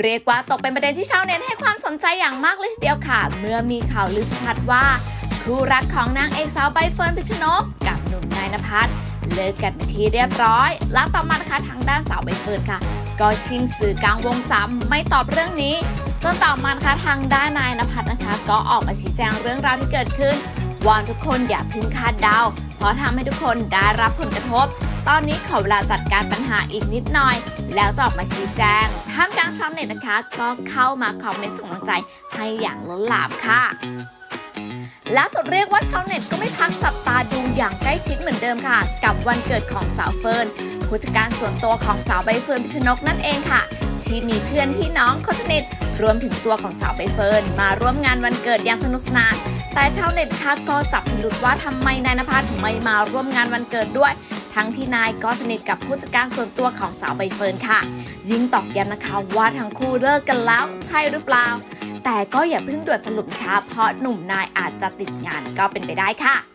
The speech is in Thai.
เรียกว่าตกเป็นประเด็นที่ชาวเน็ตให้ความสนใจอย่างมากเลยทีเดียวค่ะ เมื่อมีข่าวลือสะพัดว่า คู่รักของนางเอกสาวใบเฟิร์นพิชนกกับหนุ่มนายนภัสเลิกกันไปนทีเรียบร้อย แล้วต่อมานะคะทางด้านสาวใบเฟิร์นค่ะ ก็ชิงสื่อกลางวงซ้ำไม่ตอบเรื่องนี้จนต่อมานะคะทางด้านนายนภัสนะคะ ก็ออกมาชี้แจงเรื่องราวที่เกิดขึ้นวอนทุกคนอย่าพึ่งคาดเดาเพราะทำให้ทุกคนได้รับผลกระทบ ตอนนี้ขอเวลาจัดการปัญหาอีกนิดหน่อย แล้วจะออกมาชี้แจงท่ามกลางชาวเน็ตนะคะ ก็เข้ามา comment ส่งกำลังใจให้อย่างล้นหลามค่ะล่าสุดเรียกว่าชาวเน็ตก็ไม่พักจับตาดูอย่างใกล้ชิดเหมือนเดิมค่ะ กับวันเกิดของสาวเฟิร์นผู้จัดการส่วนตัวของสาวใบเฟิร์นพิมพ์ชนกนั่นเองค่ะ ที่มีเพื่อนพี่น้องคนสนิทรวมถึงตัวของสาวใบเฟิร์นมาร่วมงานวันเกิดอย่างสนุกสนานแต่ชาวเน็ตค่ะก็จับพิรุธว่าทำไมนาย ณภัทรไม่มาร่วมงานวันเกิดด้วย ทั้งที่นายก็สนิทกับผู้จัดการส่วนตัวของสาวใบเฟิร์นค่ะ ยิ่งตอกย้ำนะคะว่าทั้งคู่เลิกกันแล้วใช่หรือเปล่า แต่ก็อย่าเพิ่งด่วนสรุปนะคะเพราะหนุ่มนายอาจจะติดงานก็เป็นไปได้ค่ะ